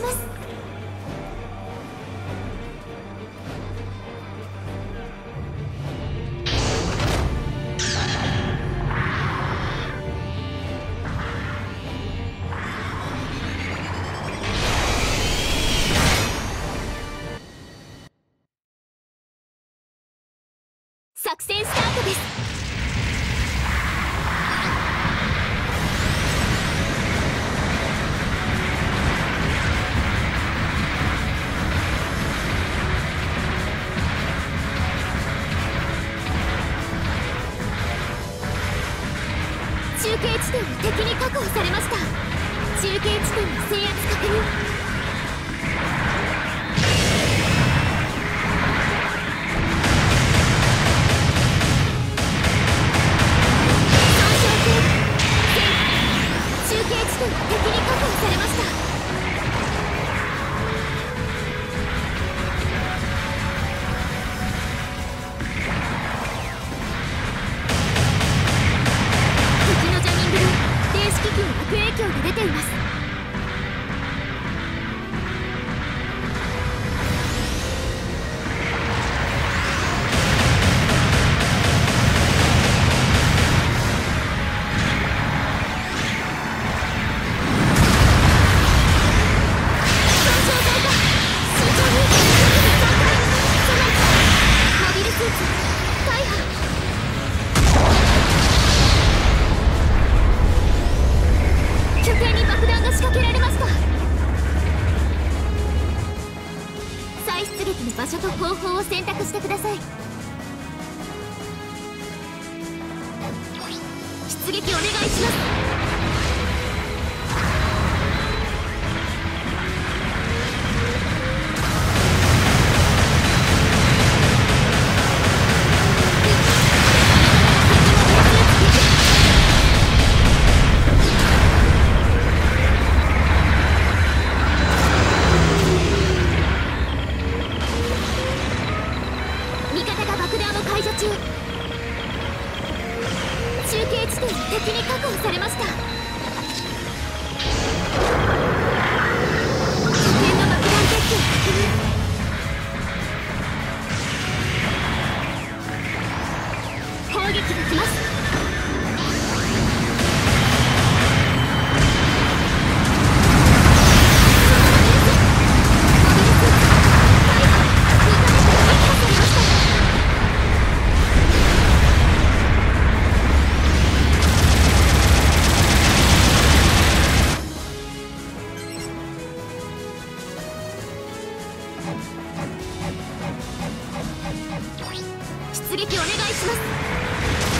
します。作戦スタートです。に確保されました。中継地点の制圧確認。出ています。場所と方法を選択してください。出撃お願いします。出撃お願いします。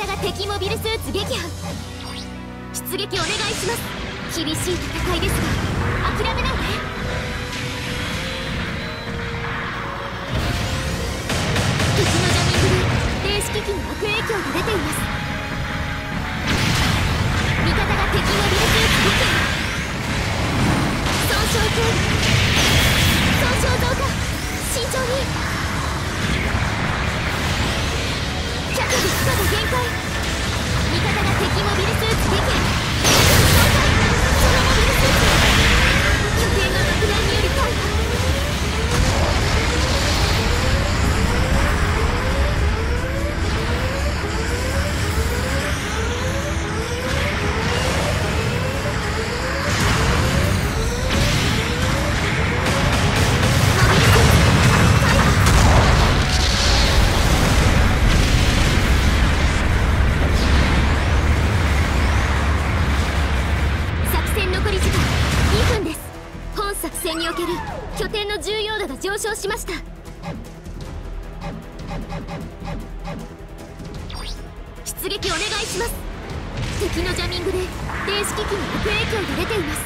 敵モビルスーツ撃破出撃お願いします厳しい戦いですが諦めないで。敵のジャミングで電子機器に悪影響が出ています味方が敵モビルスーツ撃破損傷警備損傷増加慎重にが限界。味方が敵モビルスーツ撃破おける。拠点の重要度が上昇しました。出撃お願いします。敵のジャミングで電子機器に悪影響が出ています。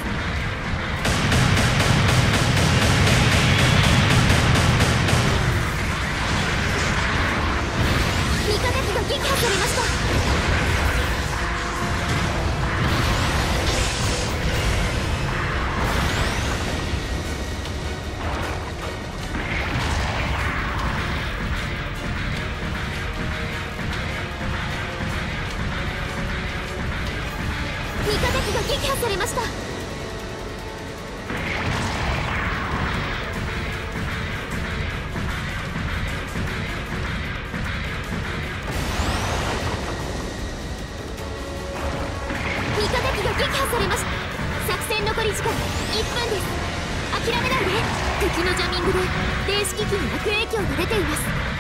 味方機が撃破されました。のジャミングで電子機器に悪影響が出ています。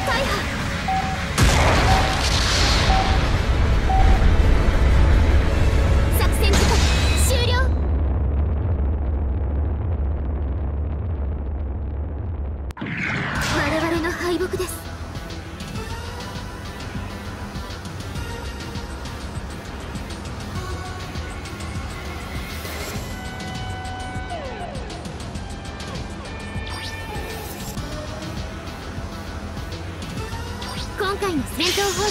大破。今回の戦闘方針